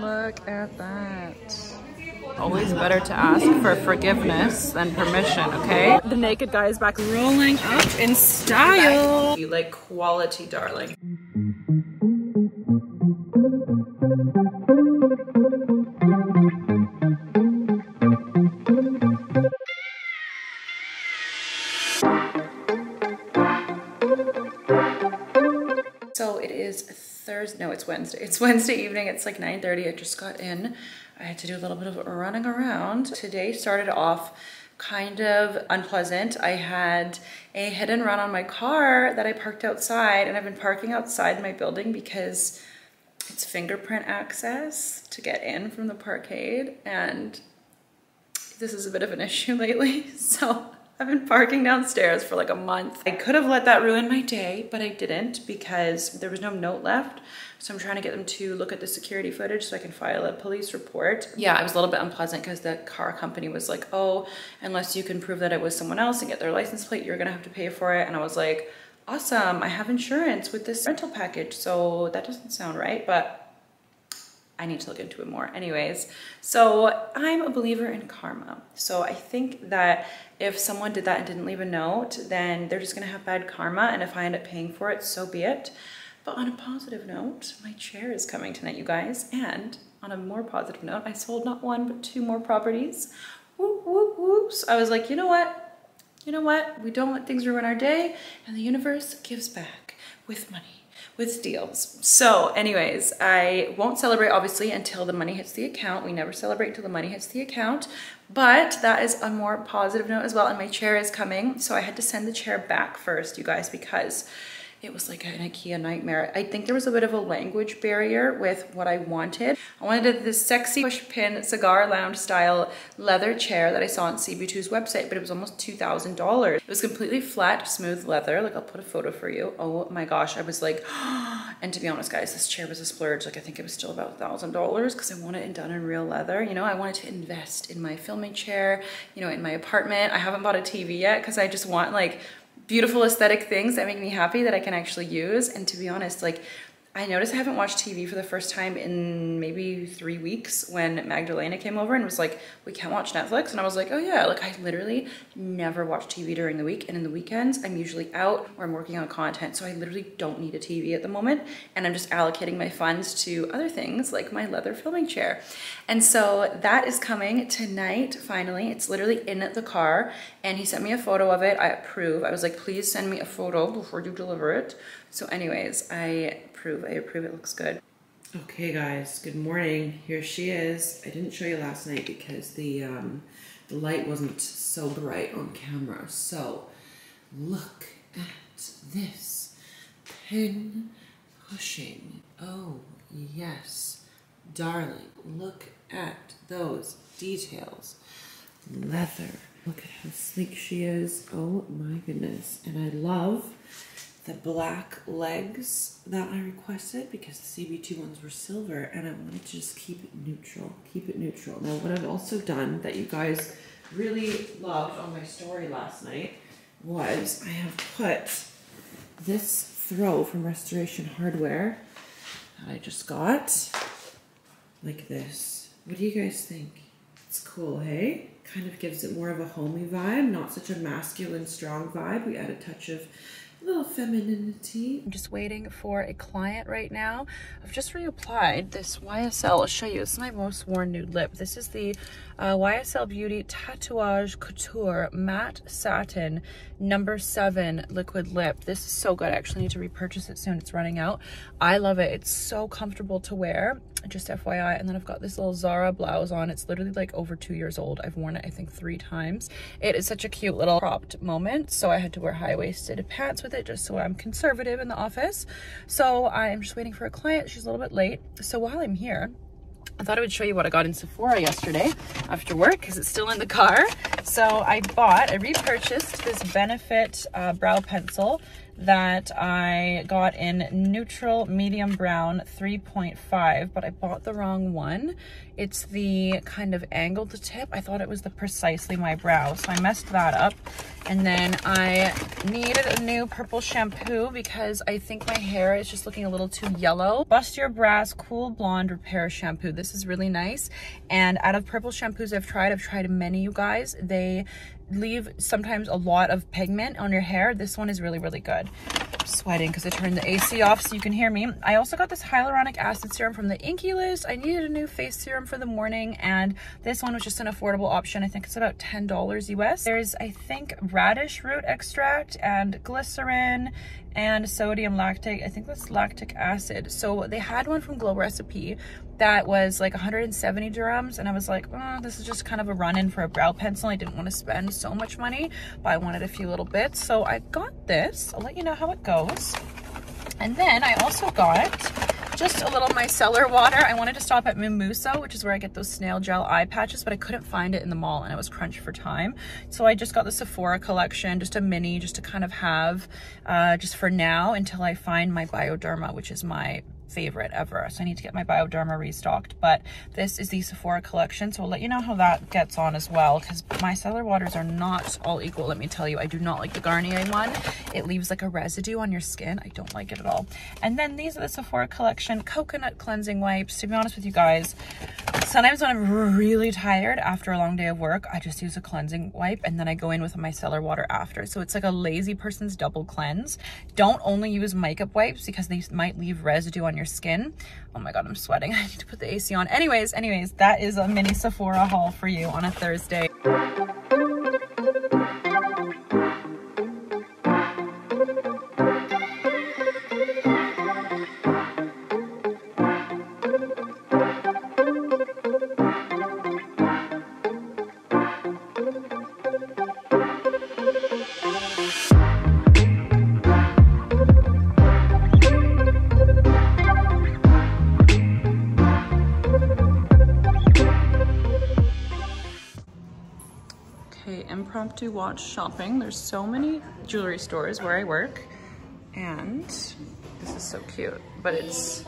Look at that. Always better to ask for forgiveness than permission, okay? The naked guy is back rolling up in style. You like quality, darling. No, it's Wednesday. It's Wednesday evening, it's like 9.30, I just got in. I had to do a little bit of running around. Today started off kind of unpleasant. I had a hit and run on my car that I parked outside and I've been parking outside my building because it's fingerprint access to get in from the parkade and this is a bit of an issue lately. So I've been parking downstairs for like a month. I could have let that ruin my day, but I didn't because there was no note left. So I'm trying to get them to look at the security footage so I can file a police report. Yeah, it was a little bit unpleasant because the car company was like, oh, unless you can prove that it was someone else and get their license plate, you're gonna have to pay for it. And I was like, awesome, I have insurance with this rental package. So that doesn't sound right, but I need to look into it more. Anyways, so I'm a believer in karma. So I think that if someone did that and didn't leave a note, then they're just gonna have bad karma. And if I end up paying for it, so be it. But on a positive note, my chair is coming tonight, you guys. And on a more positive note, I sold not one, but two more properties. Whoop, whoop, whoops. I was like, you know what? You know what? We don't let things ruin our day. And the universe gives back with money with deals. So anyways, I won't celebrate obviously until the money hits the account. We never celebrate until the money hits the account, but that is a more positive note as well. And my chair is coming. So I had to send the chair back first, you guys, because it was like an IKEA nightmare. I think there was a bit of a language barrier with what I wanted. I wanted this sexy push pin cigar lounge style leather chair that I saw on CB2's website, but it was almost $2,000. It was completely flat, smooth leather. Like I'll put a photo for you. Oh my gosh, I was like, and to be honest guys, this chair was a splurge. Like I think it was still about $1,000 because I wanted it done in real leather. You know, I wanted to invest in my filming chair, you know, in my apartment. I haven't bought a TV yet because I just want like beautiful aesthetic things that make me happy that I can actually use. And to be honest, like I noticed I haven't watched TV for the first time in maybe three weeks when Magdalena came over and was like, we can't watch Netflix. And I was like, oh yeah, like I literally never watch TV during the week. And in the weekends, I'm usually out or I'm working on content. So I literally don't need a TV at the moment. And I'm just allocating my funds to other things like my leather filming chair. And so that is coming tonight, finally. It's literally in the car. And he sent me a photo of it. I approve. I was like, please send me a photo before you deliver it. So anyways, I approve. I approve. It looks good. Okay, guys. Good morning. Here she is. I didn't show you last night because the um, the light wasn't so bright on camera. So look at this pin pushing. Oh yes, darling. Look at those details. Leather. Look at how sleek she is. Oh my goodness. And I love the black legs that I requested because the CB2 ones were silver and I wanted to just keep it neutral, keep it neutral. Now what I've also done that you guys really loved on my story last night was I have put this throw from Restoration Hardware that I just got like this. What do you guys think? It's cool, hey? Kind of gives it more of a homey vibe, not such a masculine, strong vibe. We add a touch of little femininity. I'm just waiting for a client right now. I've just reapplied this YSL. I'll show you. This is my most worn nude lip. This is the uh, YSL Beauty Tatouage Couture Matte Satin number seven liquid lip. This is so good. I actually need to repurchase it soon. It's running out. I love it. It's so comfortable to wear just FYI. And then I've got this little Zara blouse on. It's literally like over two years old. I've worn it, I think, three times. It is such a cute little cropped moment. So I had to wear high-waisted pants with it just so I'm conservative in the office. So I'm just waiting for a client. She's a little bit late. So while I'm here, I thought I would show you what I got in Sephora yesterday after work because it's still in the car. So I bought, I repurchased this Benefit uh, brow pencil that I got in neutral medium brown 3.5, but I bought the wrong one. It's the kind of angled tip. I thought it was the precisely my brow, so I messed that up. And then I needed a new purple shampoo because I think my hair is just looking a little too yellow. Bust Your Brass Cool Blonde Repair Shampoo. This is really nice. And out of purple shampoos I've tried, I've tried many, you guys. They leave sometimes a lot of pigment on your hair. This one is really, really good. I'm sweating because I turned the AC off so you can hear me. I also got this hyaluronic acid serum from the Inkey List. I needed a new face serum for the morning and this one was just an affordable option. I think it's about $10 US. There's, I think, radish root extract and glycerin and sodium lactate. I think that's lactic acid. So they had one from Glow Recipe that was like 170 dirhams and I was like, oh, this is just kind of a run-in for a brow pencil. I didn't want to spend so much money, but I wanted a few little bits. So I got this. I'll let you know how it goes. And then I also got just a little micellar water. I wanted to stop at Mimosa, which is where I get those snail gel eye patches, but I couldn't find it in the mall and I was crunched for time. So I just got the Sephora collection, just a mini, just to kind of have uh, just for now until I find my Bioderma, which is my favorite ever. So I need to get my Bioderma restocked. But this is the Sephora collection. So I'll let you know how that gets on as well. Because micellar waters are not all equal, let me tell you. I do not like the Garnier one. It leaves like a residue on your skin. I don't like it at all. And then these are the Sephora collection coconut cleansing wipes. To be honest with you guys, sometimes when I'm really tired after a long day of work, I just use a cleansing wipe and then I go in with my micellar water after. So it's like a lazy person's double cleanse. Don't only use makeup wipes because they might leave residue on your skin. Oh my God, I'm sweating. I need to put the AC on. Anyways, anyways, that is a mini Sephora haul for you on a Thursday. Watch shopping. There's so many jewelry stores where I work and this is so cute, but it's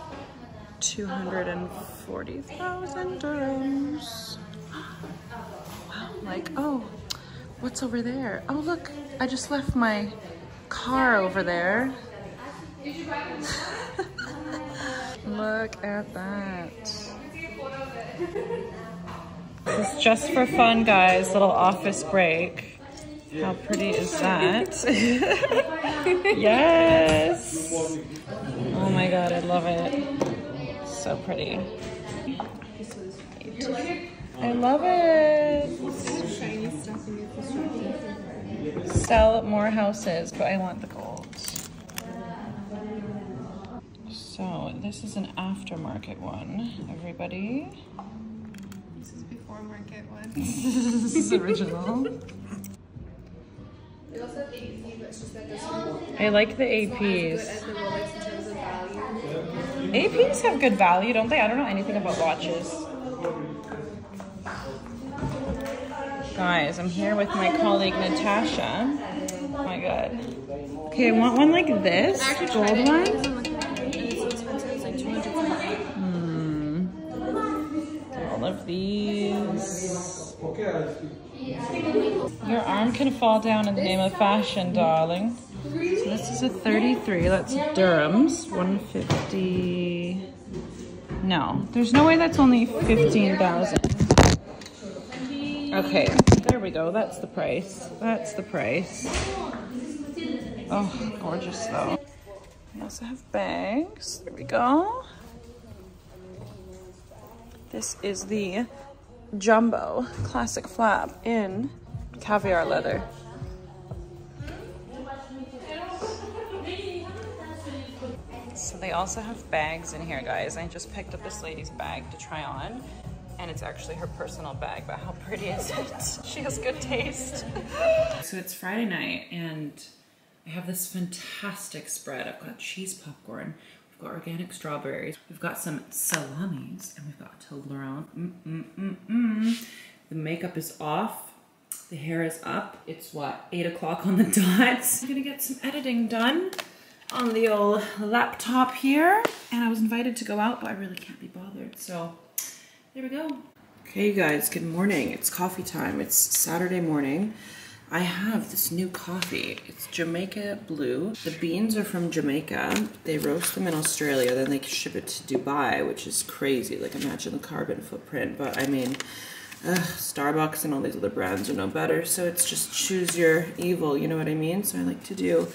240,000 dirhams. Wow, like, oh, what's over there? Oh, look, I just left my car over there. look at that. This is just for fun, guys. Little office break. How pretty is that? yes. Oh my god, I love it. So pretty. I love it. Sell more houses, but I want the gold. So this is an aftermarket one, everybody This is before market one. this is original. I like the APs. APs have good value, don't they? I don't know anything about watches. Guys, I'm here with my colleague Natasha. Oh my god. Okay, I want one like this, gold one. Hmm. All of these. Your arm can fall down in the name of fashion, darling. So this is a 33, that's dirhams, 150. No, there's no way that's only 15,000. Okay, there we go, that's the price. That's the price. Oh, gorgeous though. We also have bags, there we go. This is the Jumbo Classic Flap in caviar leather. So they also have bags in here, guys. I just picked up this lady's bag to try on and it's actually her personal bag, but how pretty is it? she has good taste. so it's Friday night and I have this fantastic spread. I've got cheese popcorn We've got organic strawberries. We've got some salamis and we've got Toblerone. Mm, mm, mm, mm. The makeup is off. The hair is up. It's what, eight o'clock on the dot. I'm gonna get some editing done on the old laptop here. And I was invited to go out, but I really can't be bothered. So there we go. Okay, you guys, good morning. It's coffee time. It's Saturday morning. I have this new coffee. It's Jamaica Blue. The beans are from Jamaica. They roast them in Australia, then they ship it to Dubai, which is crazy. Like, imagine the carbon footprint. But I mean, ugh, Starbucks and all these other brands are no better. So it's just choose your evil, you know what I mean? So I like to do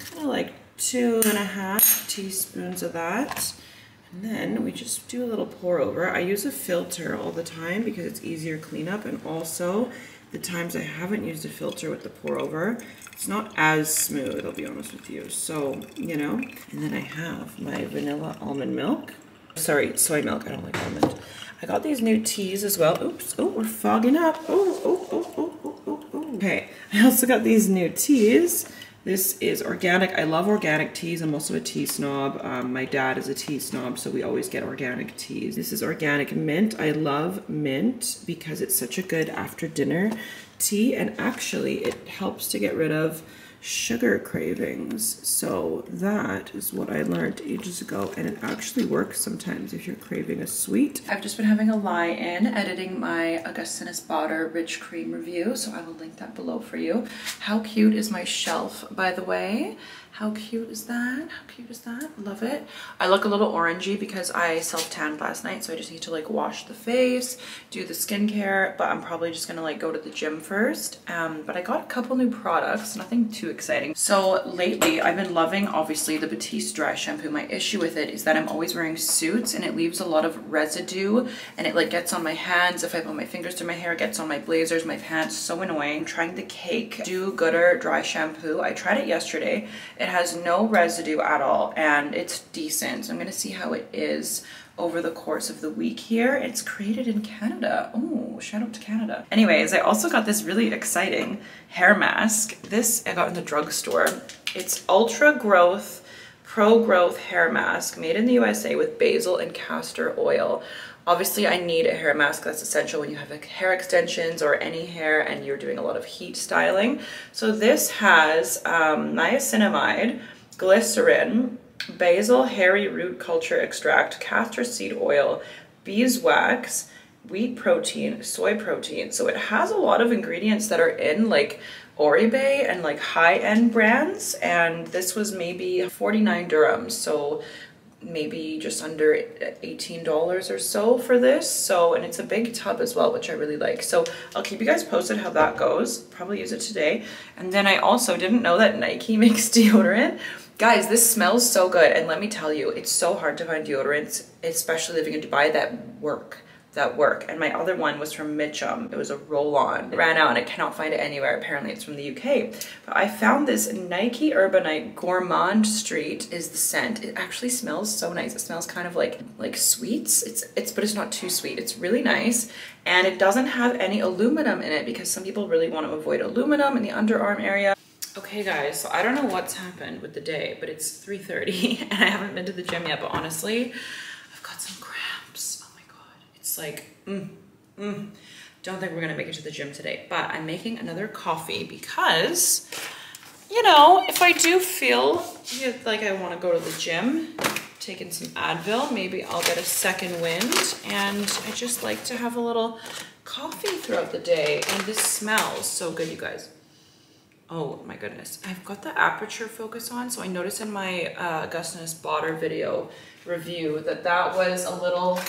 kind of like two and a half teaspoons of that. And then we just do a little pour over. I use a filter all the time because it's easier cleanup and also the times I haven't used a filter with the pour over, it's not as smooth, I'll be honest with you. So, you know, and then I have my vanilla almond milk. Sorry, soy milk, I don't like almond. I got these new teas as well. Oops, oh, we're fogging up. Oh, oh, oh, oh, oh, oh, oh. Okay, I also got these new teas. This is organic. I love organic teas. I'm also a tea snob. Um, my dad is a tea snob, so we always get organic teas. This is organic mint. I love mint because it's such a good after dinner tea, and actually it helps to get rid of sugar cravings. So that is what I learned ages ago and it actually works sometimes if you're craving a sweet. I've just been having a lie-in editing my Augustinus Bader Rich Cream review, so I will link that below for you. How cute is my shelf, by the way? How cute is that? How cute is that? Love it. I look a little orangey because I self-tanned last night, so I just need to like wash the face, do the skincare, but I'm probably just gonna like go to the gym first. Um, but I got a couple new products, nothing too exciting. So lately I've been loving obviously the Batiste dry shampoo. My issue with it is that I'm always wearing suits and it leaves a lot of residue and it like gets on my hands. If I put my fingers through my hair, it gets on my blazers, my pants, so annoying. I'm trying the Cake Do Gooder dry shampoo. I tried it yesterday. It has no residue at all and it's decent. So I'm gonna see how it is over the course of the week here. It's created in Canada. Oh, shout out to Canada. Anyways, I also got this really exciting hair mask. This I got in the drugstore. It's Ultra Growth Pro Growth Hair Mask made in the USA with basil and castor oil. Obviously, I need a hair mask. That's essential when you have like hair extensions or any hair and you're doing a lot of heat styling. So this has um, niacinamide, glycerin, basil hairy root culture extract, castor seed oil, beeswax, wheat protein, soy protein. So it has a lot of ingredients that are in like Oribe and like high-end brands and this was maybe 49 dirhams so maybe just under $18 or so for this. So, and it's a big tub as well, which I really like. So I'll keep you guys posted how that goes. Probably use it today. And then I also didn't know that Nike makes deodorant. Guys, this smells so good. And let me tell you, it's so hard to find deodorants, especially living in Dubai, that work that work. And my other one was from Mitchum. It was a roll-on. Ran out and I cannot find it anywhere. Apparently it's from the UK. But I found this Nike Urbanite Gourmand Street is the scent. It actually smells so nice. It smells kind of like like sweets. It's it's but it's not too sweet. It's really nice. And it doesn't have any aluminum in it because some people really want to avoid aluminum in the underarm area. Okay guys, so I don't know what's happened with the day, but it's 3.30 and I haven't been to the gym yet, but honestly, it's like, mm, mm. Don't think we're gonna make it to the gym today, but I'm making another coffee because, you know, if I do feel like I wanna go to the gym, taking some Advil, maybe I'll get a second wind. And I just like to have a little coffee throughout the day. And this smells so good, you guys. Oh my goodness. I've got the aperture focus on. So I noticed in my uh, Augustinus Bader video review that that was a little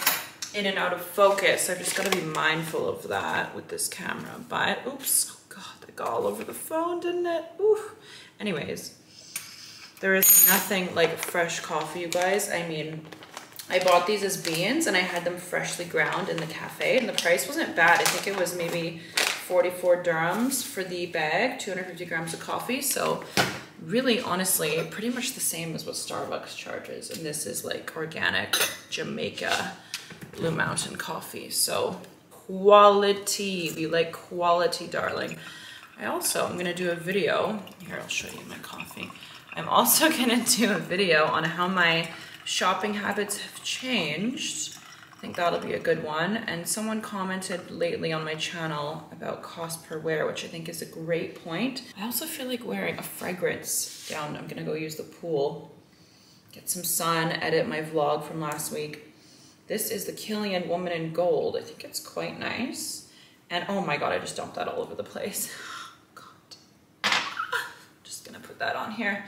in and out of focus. I've just gotta be mindful of that with this camera. But, oops, oh God, that got all over the phone, didn't it? Ooh. Anyways, there is nothing like fresh coffee, you guys. I mean, I bought these as beans and I had them freshly ground in the cafe and the price wasn't bad. I think it was maybe 44 dirhams for the bag, 250 grams of coffee. So really honestly, pretty much the same as what Starbucks charges. And this is like organic Jamaica Blue Mountain coffee. So quality, we like quality, darling. I also, I'm gonna do a video. Here, I'll show you my coffee. I'm also gonna do a video on how my shopping habits have changed I think that'll be a good one. And someone commented lately on my channel about cost per wear, which I think is a great point. I also feel like wearing a fragrance down. I'm gonna go use the pool, get some sun, edit my vlog from last week. This is the Kilian Woman in Gold. I think it's quite nice. And oh my God, I just dumped that all over the place. Oh, God. Just gonna put that on here.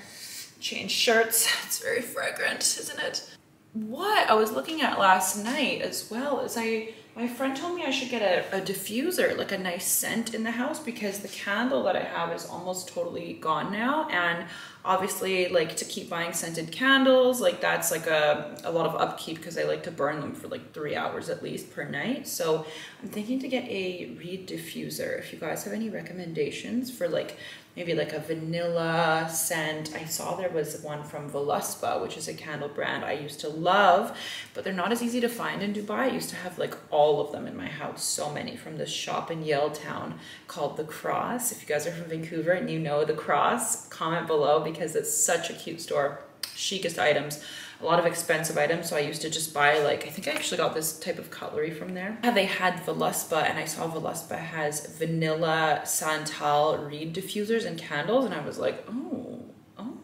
Change shirts. It's very fragrant, isn't it? what I was looking at last night as well is I my friend told me I should get a, a diffuser, like a nice scent in the house because the candle that I have is almost totally gone now. And obviously like to keep buying scented candles, like that's like a, a lot of upkeep because I like to burn them for like three hours at least per night. So I'm thinking to get a reed diffuser. If you guys have any recommendations for like maybe like a vanilla scent. I saw there was one from Voluspa, which is a candle brand I used to love, but they're not as easy to find in Dubai. I used to have like all of them in my house, so many from this shop in Yaletown called The Cross. If you guys are from Vancouver and you know The Cross, comment below because it's such a cute store. Chicest items a lot of expensive items. So I used to just buy like, I think I actually got this type of cutlery from there. Uh, they had Voluspa and I saw Voluspa has vanilla Santal reed diffusers and candles. And I was like, oh, oh.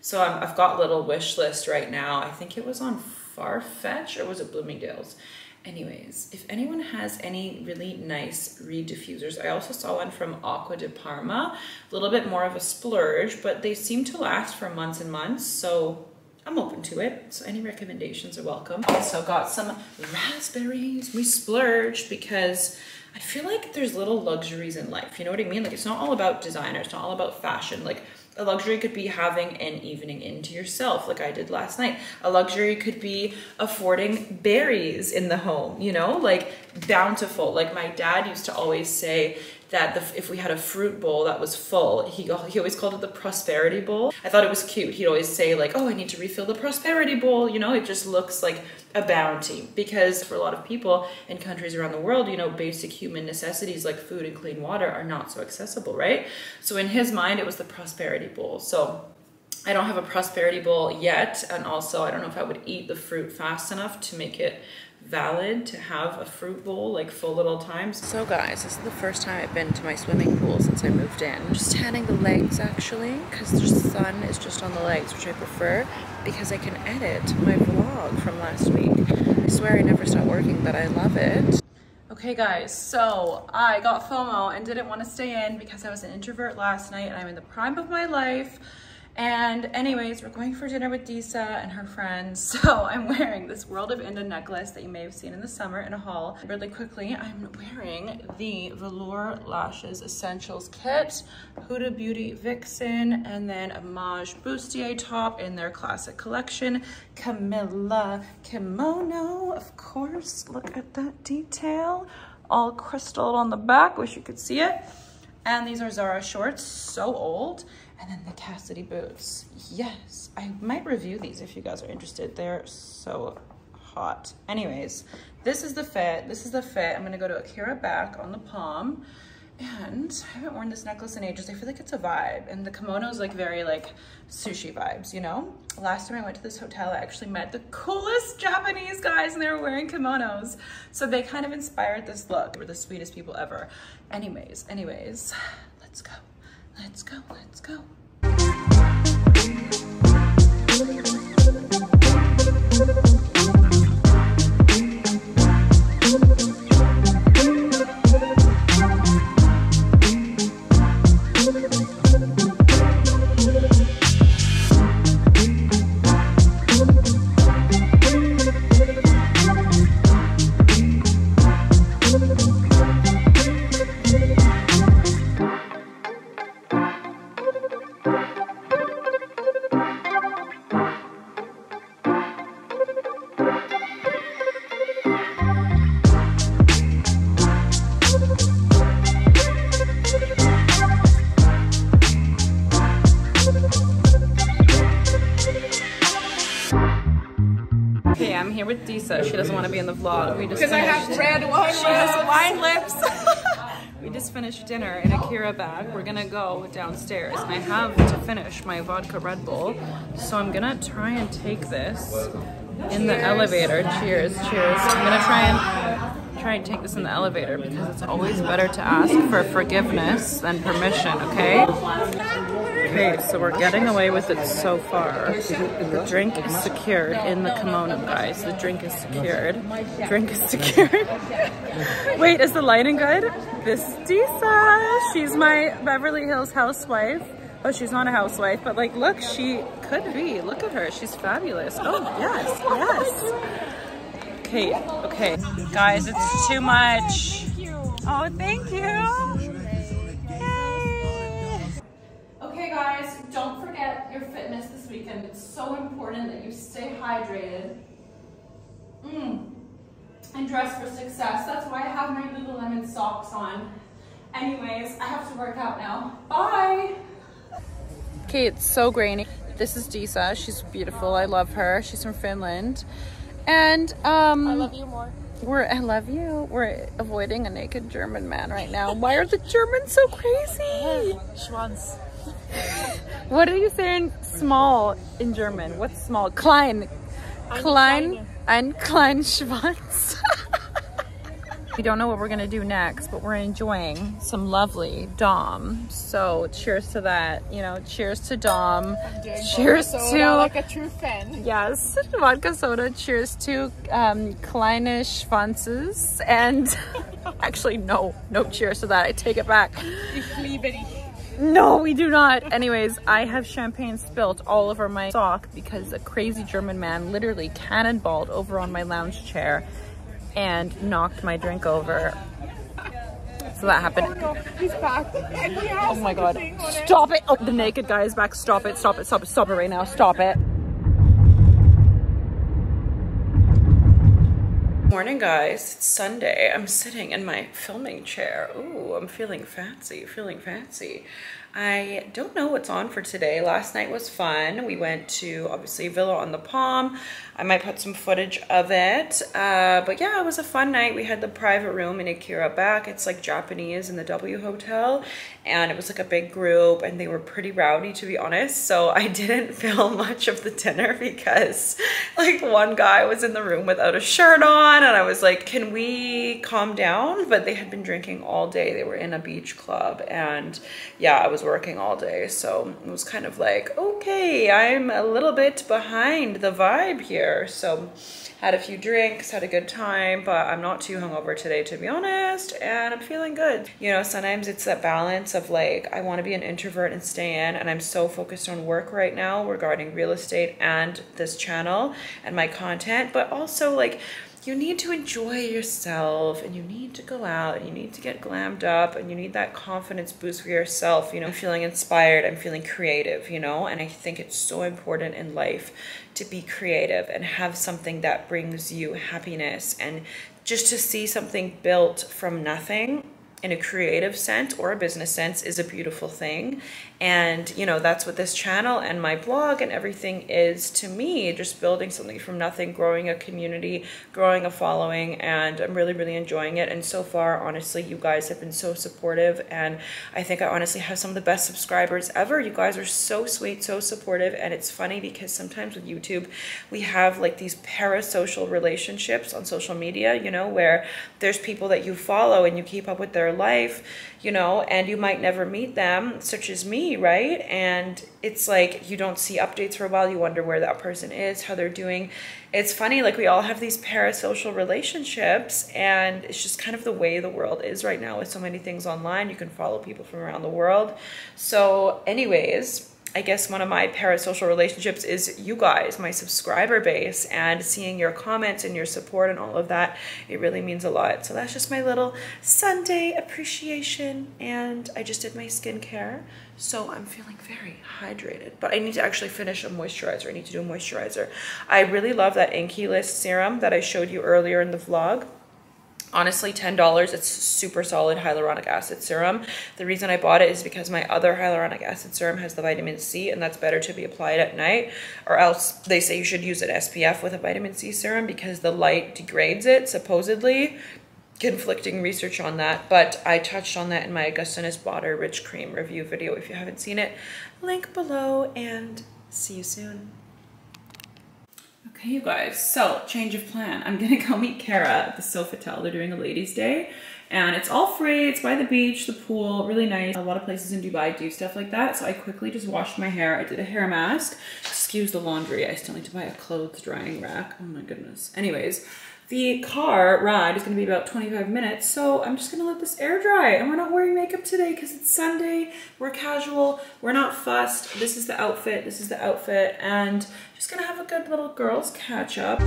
So i have got a little wish list right now. I think it was on Farfetch or was it Bloomingdale's? Anyways, if anyone has any really nice reed diffusers, I also saw one from Acqua di Parma, a little bit more of a splurge, but they seem to last for months and months. So I'm open to it. So any recommendations are welcome. Also got some raspberries. We splurged because I feel like there's little luxuries in life. You know what I mean? Like it's not all about designer. It's not all about fashion. Like a luxury could be having an evening into yourself, like I did last night. A luxury could be affording berries in the home, you know, like bountiful. Like my dad used to always say, that the, if we had a fruit bowl that was full, he, he always called it the prosperity bowl. I thought it was cute. He'd always say like, oh, I need to refill the prosperity bowl. You know, it just looks like a bounty because for a lot of people in countries around the world, you know, basic human necessities like food and clean water are not so accessible, right? So in his mind, it was the prosperity bowl. So I don't have a prosperity bowl yet. And also I don't know if I would eat the fruit fast enough to make it valid to have a fruit bowl like full at all times. So guys, this is the first time I've been to my swimming pool since I moved in. I'm just tanning the legs actually because the sun is just on the legs, which I prefer because I can edit my vlog from last week. I swear I never stop working, but I love it. Okay guys, so I got FOMO and didn't want to stay in because I was an introvert last night and I'm in the prime of my life. And anyways, we're going for dinner with Disa and her friends. So I'm wearing this World of Inda necklace that you may have seen in the summer in a haul. Really quickly, I'm wearing the Velour Lashes Essentials Kit, Huda Beauty Vixen, and then a Maj Bustier top in their classic collection. Camilla Kimono, of course. Look at that detail. All crystal on the back. Wish you could see it. And these are Zara shorts, so old. And then the Cassidy boots. Yes, I might review these if you guys are interested. They're so hot. Anyways, this is the fit. This is the fit. I'm gonna go to Akira back on the palm. And I haven't worn this necklace in ages. I feel like it's a vibe. And the kimono is like very like sushi vibes, you know? Last time I went to this hotel, I actually met the coolest Japanese guys and they were wearing kimonos. So they kind of inspired this look. They were the sweetest people ever. Anyways, anyways, let's go. Let's go, let's go. with We just because I have red wine. She has wine lips. we just finished dinner in Akira Back. We're gonna go downstairs, I have to finish my vodka Red Bull. So I'm gonna try and take this in the elevator. Cheers, cheers. I'm gonna try and try and take this in the elevator because it's always better to ask for forgiveness than permission, okay? Okay, so we're getting away with it so far. The drink is secured in the kimono, guys. The drink is secured. Drink is secured. Wait, is the lighting good? This Disa, she's my Beverly Hills housewife. Oh, she's not a housewife, but like, look, she could be. Look at her, she's fabulous. Oh, yes, yes. Okay, okay. Guys, it's too much. Oh, thank you. Okay, guys, don't forget your fitness this weekend. It's so important that you stay hydrated. Mm. And dress for success. That's why I have my Lululemon socks on. Anyways, I have to work out now. Bye. Okay, it's so grainy. This is Disa. She's beautiful. I love her. She's from Finland. And um, I love you more. We're I love you. We're avoiding a naked German man right now. Why are the Germans so crazy? Schwanz. What do you say in small in German? What's small? Klein. Klein and klein Schwanz. We don't know what we're gonna do next, but we're enjoying some lovely Dom. So cheers to that. You know, cheers to Dom. Cheers to like a true fan. Yes, vodka soda. Cheers to um, kleine Schwanzes. And actually, no, no cheers to that. I take it back. No, we do not. Anyways, I have champagne spilt all over my sock because a crazy German man literally cannonballed over on my lounge chair and knocked my drink over. So that happened. Oh, no, he's back. Oh my god. Stop it! Oh, the naked guy is back. Stop it, stop it, stop it, stop it right now. Stop it. Morning guys, it's Sunday. I'm sitting in my filming chair. Ooh, I'm feeling fancy, feeling fancy. I don't know what's on for today. Last night was fun. We went to, obviously, Villa on the Palm. I might put some footage of it. Uh, but yeah, it was a fun night. We had the private room in Akira back. It's like Japanese in the W Hotel. And it was like a big group and they were pretty rowdy, to be honest. So I didn't film much of the dinner because like one guy was in the room without a shirt on. And I was like, can we calm down? But they had been drinking all day. They were in a beach club. And yeah, I was working all day. So it was kind of like, okay, I'm a little bit behind the vibe here. So had a few drinks, had a good time, but I'm not too hungover today, to be honest, and I'm feeling good. You know, sometimes it's that balance of like, I want to be an introvert and stay in, and I'm so focused on work right now regarding real estate and this channel and my content, but also like, you need to enjoy yourself and you need to go out and you need to get glammed up and you need that confidence boost for yourself. You know, feeling inspired, I'm feeling creative, you know, and I think it's so important in life to be creative and have something that brings you happiness and just to see something built from nothing in a creative sense or a business sense is a beautiful thing. And, you know, that's what this channel and my blog and everything is to me, just building something from nothing, growing a community, growing a following. And I'm really, really enjoying it. And so far, honestly, you guys have been so supportive. And I think I honestly have some of the best subscribers ever. You guys are so sweet, so supportive. And it's funny because sometimes with YouTube, we have like these parasocial relationships on social media, you know, where there's people that you follow and you keep up with their life, you know, and you might never meet them, such as me, right? And it's like you don't see updates for a while, you wonder where that person is, how they're doing. It's funny, like we all have these parasocial relationships, and it's just kind of the way the world is right now with so many things online. You can follow people from around the world. So, anyways, I guess one of my parasocial relationships is you guys, my subscriber base, and seeing your comments and your support and all of that. It really means a lot. So that's just my little Sunday appreciation. And I just did my skincare. So I'm feeling very hydrated. But I need to actually finish a moisturizer. I need to do a moisturizer. I really love that Inkey List serum that I showed you earlier in the vlog honestly $10 it's super solid hyaluronic acid serum. The reason i bought it is because my other hyaluronic acid serum has the vitamin c and that's better to be applied at night or else they say you should use an spf with a vitamin c serum because the light degrades it supposedly. Conflicting research on that but i touched on that in my augustinus bader rich cream review video if you haven't seen it. Link below and see you soon Okay, you guys, so change of plan. I'm gonna go meet Kara at the Sofitel. They're doing a ladies' day and it's all free. It's by the beach, the pool, really nice. A lot of places in Dubai do stuff like that. So I quickly just washed my hair. I did a hair mask. Excuse the laundry. I still need to buy a clothes drying rack. Oh my goodness. Anyways, the car ride is gonna be about 25 minutes. So I'm just gonna let this air dry and we're not wearing makeup today because it's Sunday. We're casual, we're not fussed. This is the outfit, this is the outfit. And just gonna have a good little girls catch up.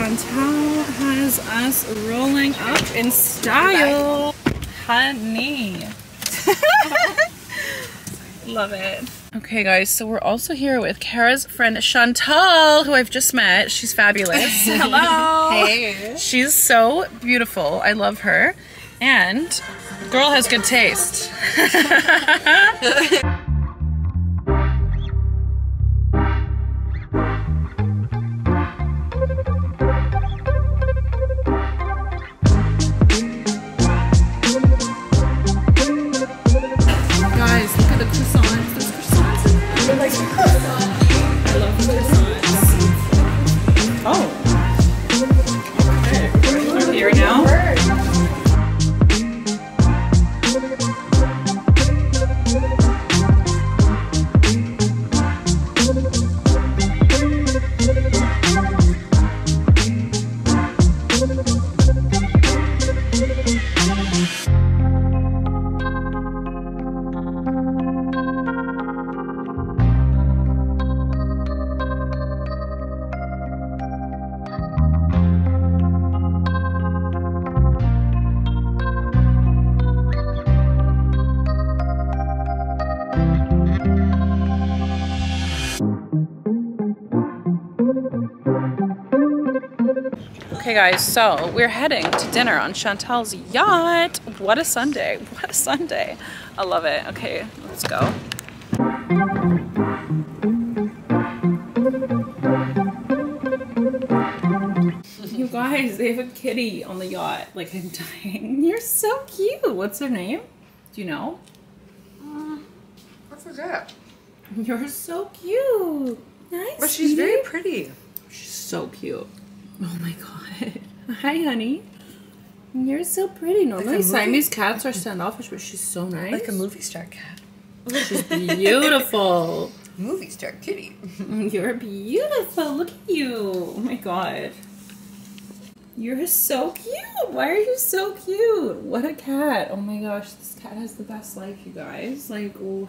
Chantal has us rolling up in style. Honey. Love it. Okay guys, so we're also here with Kara's friend Chantal, who I've just met. She's fabulous. Hello. Hey. She's so beautiful. I love her. And girl has good taste. Okay, guys, so we're heading to dinner on Chantal's yacht. What a Sunday! What a Sunday! I love it. Okay, let's go. You guys, they have a kitty on the yacht. Like, I'm dying. You're so cute. What's her name? Do you know? Uh, I forgot. You're so cute. Nice. But she's very pretty. She's so cute. Oh my god. Hi, honey. You're so pretty. Normally, movie- Siamese cats are standoffish, but she's so nice. Like a movie star cat. She's beautiful. Movie star kitty. You're beautiful. Look at you. Oh my god. You're so cute. Why are you so cute? What a cat. Oh my gosh, this cat has the best life, you guys. Like, what?